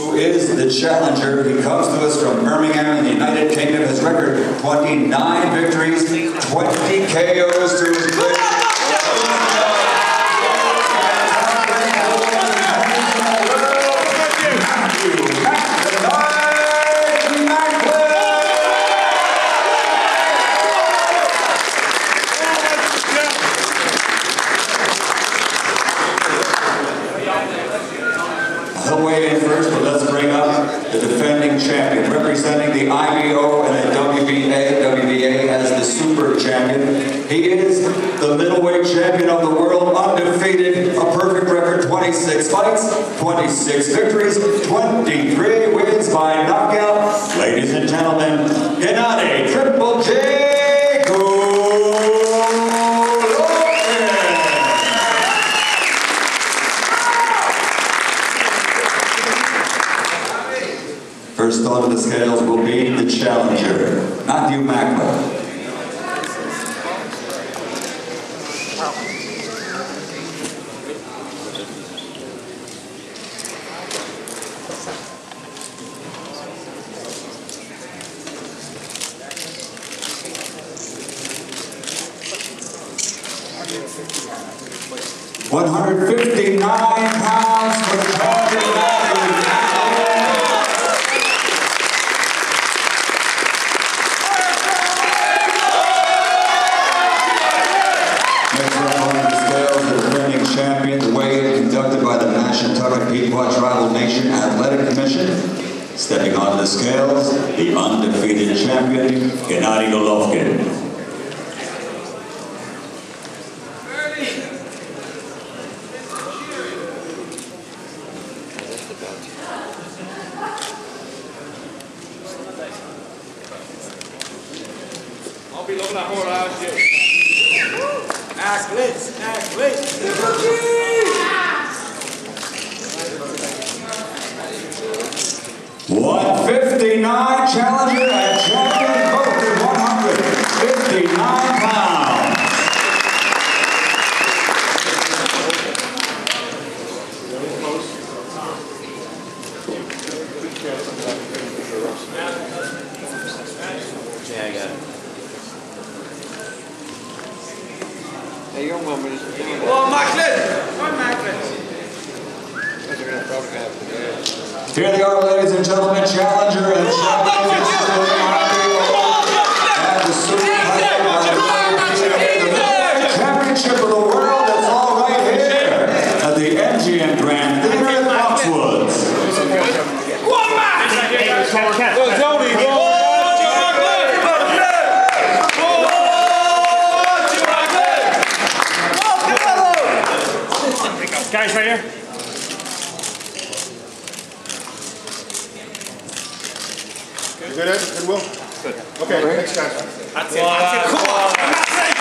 who is the challenger. He comes to us from Birmingham in the United Kingdom. His record, 29 victories, 20 KOs to his defending champion, representing the IBO and the WBA, WBA as the super champion. He is the middleweight champion of the world, undefeated, a perfect record, 26 fights, 26 victories, 23 wins by knockout. Ladies and gentlemen, Gennady Triple J First the scales will be the challenger, Matthew Macklin. One hundred fifty-nine pounds Pequot Tribal Nation Athletic Commission. Stepping onto the scales, the undefeated champion, Gennady Golovkin. Ask Blitz, ask Blitz. 159 challenger and champion both at 159 pounds. Yeah, I got it. Hey, your moment is... Well, Macklin! Come on, Macklin. Here they are, ladies and gentlemen, challenger and champion. And the super title by the middleweight championship of the world. It's all right here at the MGM Grand Theater at Foxwoods. One man! Tony! Guys, right here. You good, Ed? Good, Will? Good. Okay, thanks, guys. That's it, that's it, come on! That's it!